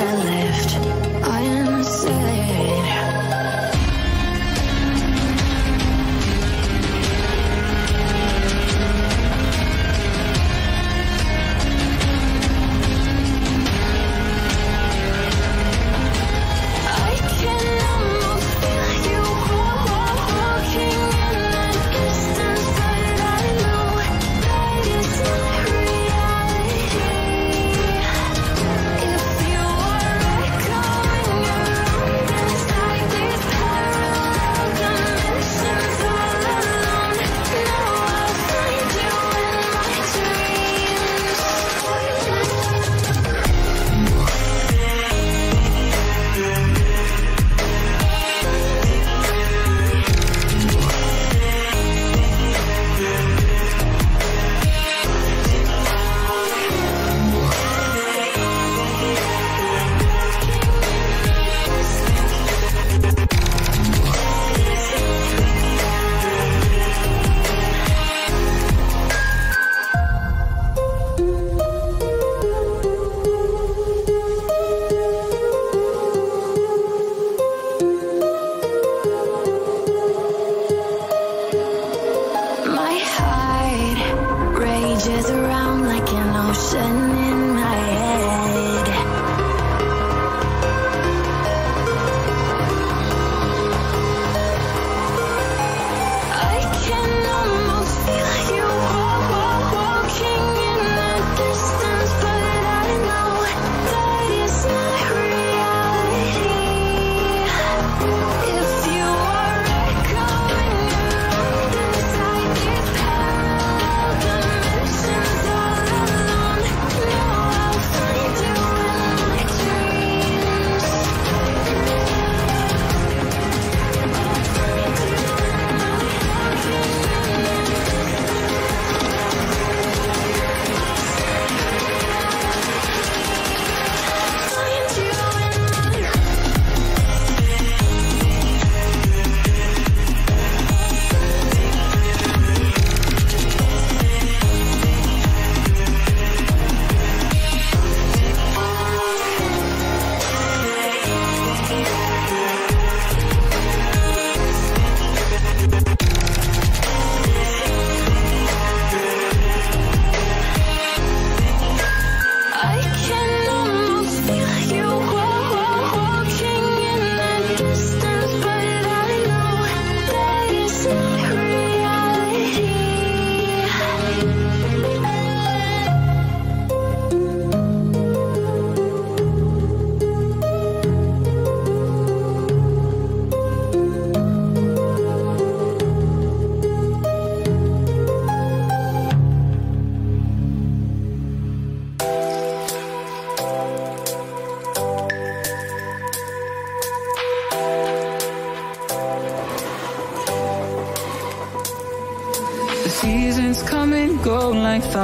I.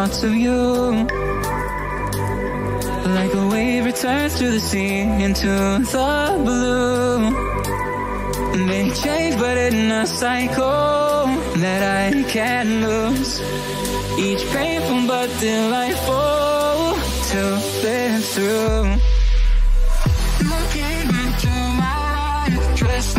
thoughts of you. Like a wave returns to the sea into the blue. May They change but in a cycle that I can't lose. Each painful but delightful to live through. Looking into my life, dressed